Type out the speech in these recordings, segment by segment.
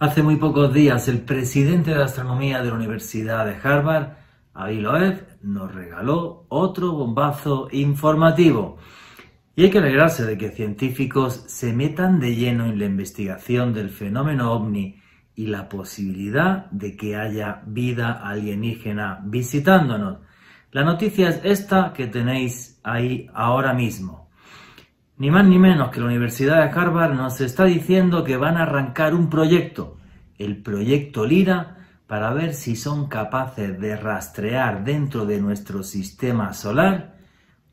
Hace muy pocos días el presidente de astronomía de la Universidad de Harvard, Avi Loeb, nos regaló otro bombazo informativo. Y hay que alegrarse de que científicos se metan de lleno en la investigación del fenómeno ovni y la posibilidad de que haya vida alienígena visitándonos. La noticia es esta que tenéis ahí ahora mismo. Ni más ni menos que la Universidad de Harvard nos está diciendo que van a arrancar un proyecto, el proyecto Lira, para ver si son capaces de rastrear dentro de nuestro sistema solar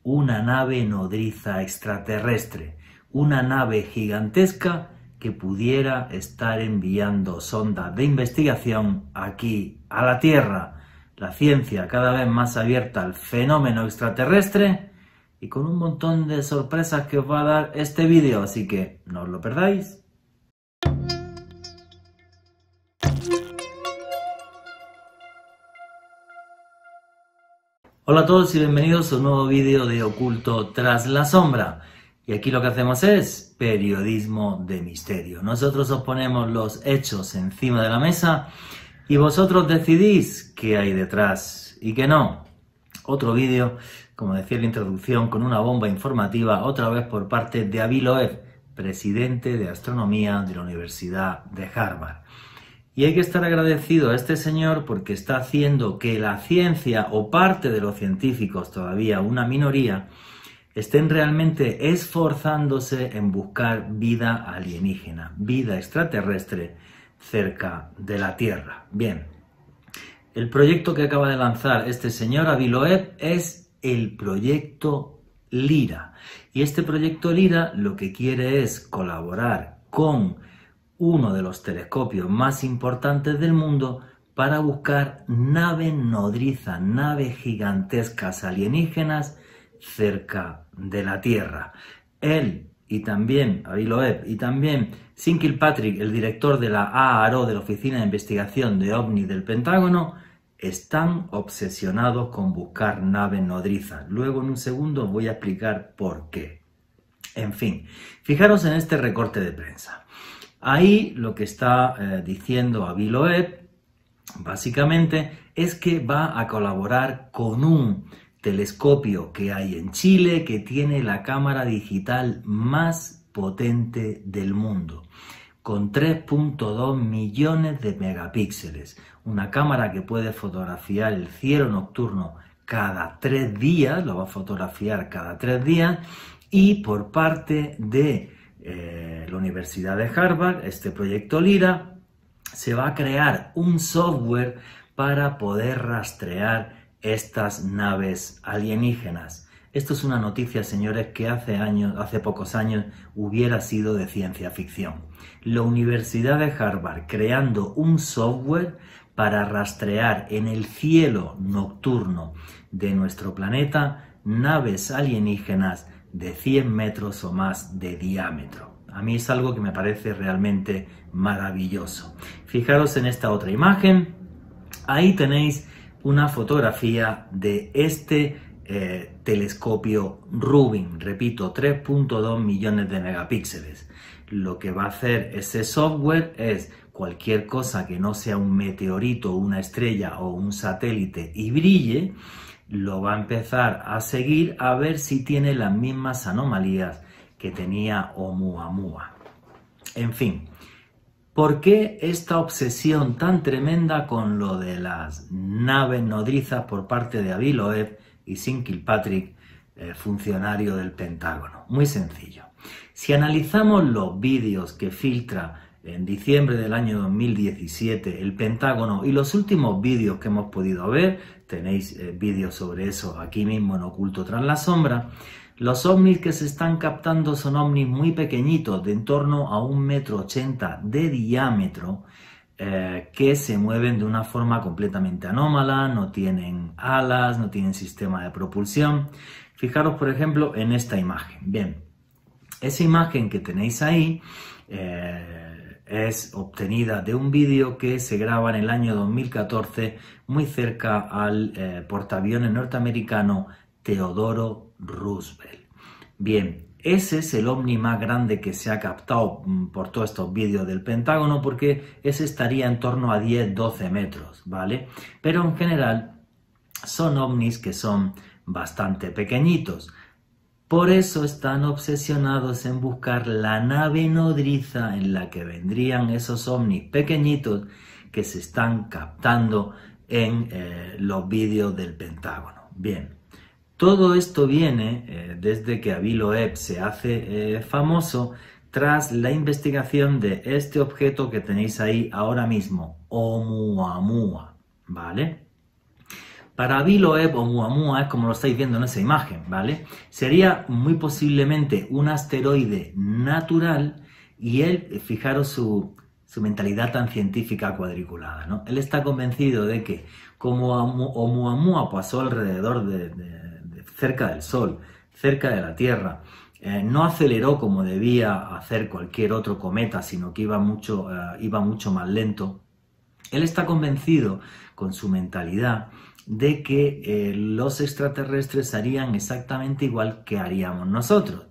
una nave nodriza extraterrestre, una nave gigantesca que pudiera estar enviando sondas de investigación aquí a la Tierra. La ciencia cada vez más abierta al fenómeno extraterrestre y con un montón de sorpresas que os va a dar este vídeo, así que no os lo perdáis. Hola a todos y bienvenidos a un nuevo vídeo de Oculto tras la sombra. Y aquí lo que hacemos es periodismo de misterio. Nosotros os ponemos los hechos encima de la mesa y vosotros decidís qué hay detrás y qué no. Otro vídeo como decía en la introducción, con una bomba informativa, otra vez por parte de Avi Loeb, presidente de astronomía de la Universidad de Harvard. Y hay que estar agradecido a este señor porque está haciendo que la ciencia o parte de los científicos, todavía una minoría, estén realmente esforzándose en buscar vida alienígena, vida extraterrestre cerca de la Tierra. Bien, el proyecto que acaba de lanzar este señor Aviloeb es el proyecto Lira. Y este proyecto Lira lo que quiere es colaborar con uno de los telescopios más importantes del mundo para buscar naves nodrizas, naves gigantescas alienígenas cerca de la Tierra. Él y también Aviloeb y también Sin Kilpatrick, el director de la AARO de la Oficina de Investigación de OVNI del Pentágono, están obsesionados con buscar naves nodrizas. Luego en un segundo voy a explicar por qué. En fin, fijaros en este recorte de prensa. Ahí lo que está eh, diciendo Aviloeb, básicamente, es que va a colaborar con un telescopio que hay en Chile que tiene la cámara digital más potente del mundo con 3.2 millones de megapíxeles, una cámara que puede fotografiar el cielo nocturno cada tres días, lo va a fotografiar cada tres días, y por parte de eh, la Universidad de Harvard, este proyecto Lira, se va a crear un software para poder rastrear estas naves alienígenas. Esto es una noticia, señores, que hace años, hace pocos años hubiera sido de ciencia ficción. La Universidad de Harvard creando un software para rastrear en el cielo nocturno de nuestro planeta naves alienígenas de 100 metros o más de diámetro. A mí es algo que me parece realmente maravilloso. Fijaros en esta otra imagen. Ahí tenéis una fotografía de este eh, telescopio Rubin, repito, 3.2 millones de megapíxeles. Lo que va a hacer ese software es cualquier cosa que no sea un meteorito, una estrella o un satélite y brille, lo va a empezar a seguir a ver si tiene las mismas anomalías que tenía Oumuamua. En fin, ¿por qué esta obsesión tan tremenda con lo de las naves nodrizas por parte de Aviloeb y Sin Kilpatrick, eh, funcionario del Pentágono. Muy sencillo. Si analizamos los vídeos que filtra en diciembre del año 2017 el Pentágono y los últimos vídeos que hemos podido ver, tenéis eh, vídeos sobre eso aquí mismo en Oculto tras la sombra, los ovnis que se están captando son ovnis muy pequeñitos, de en torno a un metro ochenta de diámetro, eh, que se mueven de una forma completamente anómala, no tienen alas, no tienen sistema de propulsión. Fijaros, por ejemplo, en esta imagen. Bien, esa imagen que tenéis ahí eh, es obtenida de un vídeo que se graba en el año 2014 muy cerca al eh, portaaviones norteamericano Teodoro Roosevelt. Bien, Ese es el ovni más grande que se ha captado mm, por todos estos vídeos del Pentágono porque ese estaría en torno a 10-12 metros, ¿vale? Pero en general son ovnis que son bastante pequeñitos. Por eso están obsesionados en buscar la nave nodriza en la que vendrían esos ovnis pequeñitos que se están captando en eh, los vídeos del Pentágono. Bien, todo esto viene eh, desde que Aviloeb se hace eh, famoso tras la investigación de este objeto que tenéis ahí ahora mismo, Oumuamua, ¿vale? Para Aviloeb Oumuamua es como lo estáis viendo en esa imagen, ¿vale? Sería muy posiblemente un asteroide natural y él, fijaros su, su mentalidad tan científica cuadriculada. ¿no? Él está convencido de que como Oumuamua pasó alrededor de, cerca del Sol, cerca de la Tierra, eh, no aceleró como debía hacer cualquier otro cometa, sino que iba mucho, eh, iba mucho más lento, él está convencido con su mentalidad de que eh, los extraterrestres harían exactamente igual que haríamos nosotros.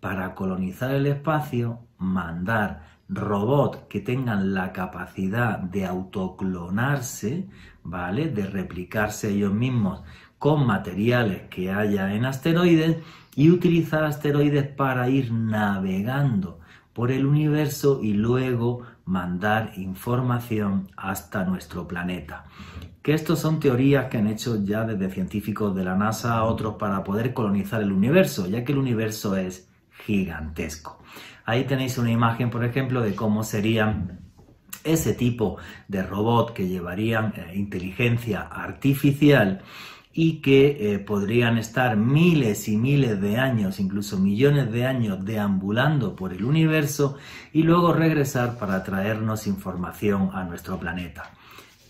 Para colonizar el espacio, mandar robots que tengan la capacidad de autoclonarse, ¿vale? De replicarse ellos mismos con materiales que haya en asteroides y utilizar asteroides para ir navegando por el universo y luego mandar información hasta nuestro planeta. Que estos son teorías que han hecho ya desde científicos de la NASA a otros para poder colonizar el universo, ya que el universo es gigantesco. Ahí tenéis una imagen, por ejemplo, de cómo serían ese tipo de robot que llevarían eh, inteligencia artificial y que eh, podrían estar miles y miles de años, incluso millones de años, deambulando por el universo y luego regresar para traernos información a nuestro planeta.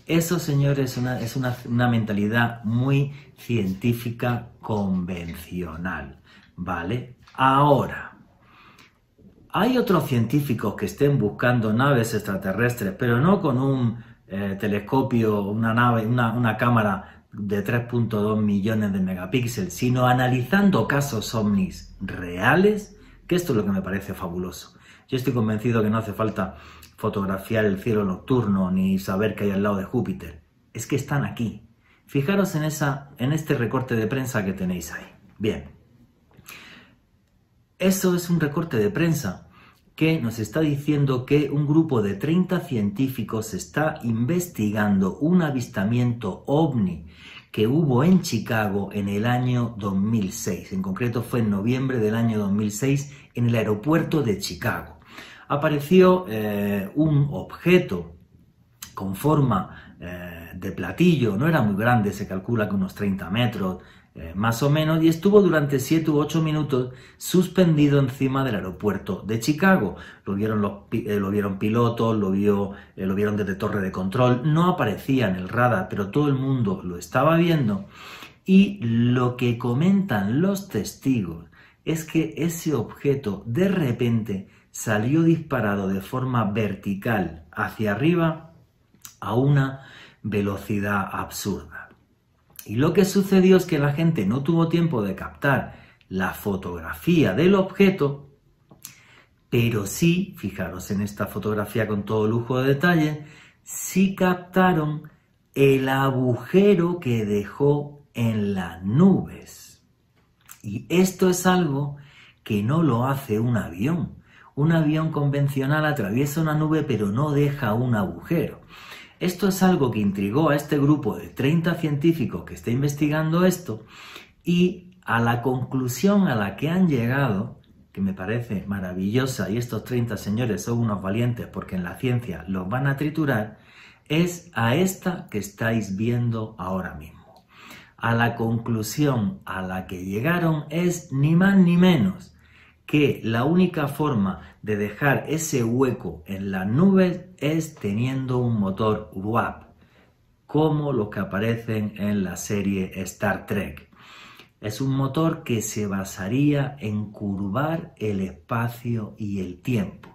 Eso, señores, es una mentalidad muy científica convencional, ¿vale? Ahora, hay otros científicos que estén buscando naves extraterrestres, pero no con un eh, telescopio, una nave, una, cámara de 3.2 millones de megapíxeles, sino analizando casos ovnis reales, que esto es lo que me parece fabuloso. Yo estoy convencido que no hace falta fotografiar el cielo nocturno ni saber qué hay al lado de Júpiter. Es que están aquí. Fijaros en, esa, en este recorte de prensa que tenéis ahí. Bien. Eso es un recorte de prensa que nos está diciendo que un grupo de 30 científicos está investigando un avistamiento ovni que hubo en Chicago en el año 2006. En concreto fue en noviembre del año 2006 en el aeropuerto de Chicago. Apareció eh, un objeto con forma eh, de platillo, no era muy grande, se calcula que unos 30 metros, eh, más o menos, y estuvo durante 7 u 8 minutos suspendido encima del aeropuerto de Chicago. Lo vieron, los, eh, lo vieron pilotos, lo, vio, eh, lo vieron desde torre de control, no aparecía en el radar, pero todo el mundo lo estaba viendo. Y lo que comentan los testigos es que ese objeto de repente salió disparado de forma vertical hacia arriba a una velocidad absurda. Y lo que sucedió es que la gente no tuvo tiempo de captar la fotografía del objeto, pero sí, fijaros en esta fotografía con todo lujo de detalle, sí captaron el agujero que dejó en las nubes. Y esto es algo que no lo hace un avión. Un avión convencional atraviesa una nube pero no deja un agujero. Esto es algo que intrigó a este grupo de 30 científicos que está investigando esto y a la conclusión a la que han llegado, que me parece maravillosa y estos 30 señores son unos valientes porque en la ciencia los van a triturar, es a esta que estáis viendo ahora mismo. A la conclusión a la que llegaron es ni más ni menos que la única forma de dejar ese hueco en las nubes es teniendo un motor WAP, como los que aparecen en la serie Star Trek. Es un motor que se basaría en curvar el espacio y el tiempo.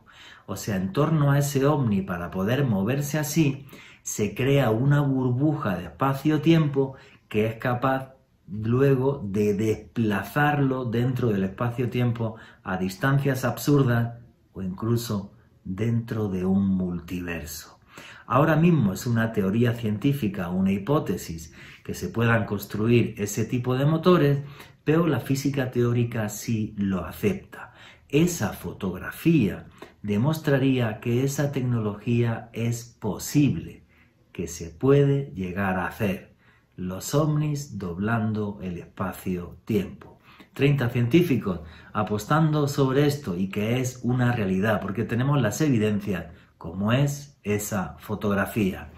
O sea, en torno a ese ovni, para poder moverse así, se crea una burbuja de espacio-tiempo que es capaz luego de desplazarlo dentro del espacio-tiempo a distancias absurdas o incluso dentro de un multiverso. Ahora mismo es una teoría científica, una hipótesis, que se puedan construir ese tipo de motores, pero la física teórica sí lo acepta. Esa fotografía demostraría que esa tecnología es posible, que se puede llegar a hacer. Los ovnis doblando el espacio-tiempo. 30 científicos apostando sobre esto y que es una realidad, porque tenemos las evidencias como es esa fotografía.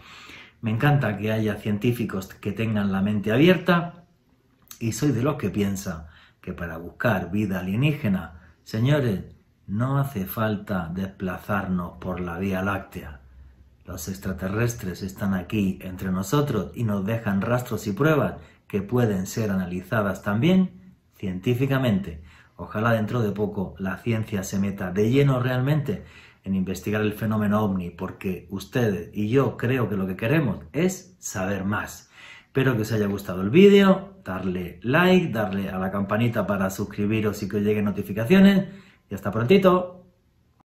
Me encanta que haya científicos que tengan la mente abierta y soy de los que piensa que para buscar vida alienígena, señores, no hace falta desplazarnos por la Vía Láctea. Los extraterrestres están aquí entre nosotros y nos dejan rastros y pruebas que pueden ser analizadas también científicamente. Ojalá dentro de poco la ciencia se meta de lleno realmente en investigar el fenómeno ovni, porque ustedes y yo creo que lo que queremos es saber más. Espero que os haya gustado el vídeo, darle like, darle a la campanita para suscribiros y que os lleguen notificaciones y hasta prontito.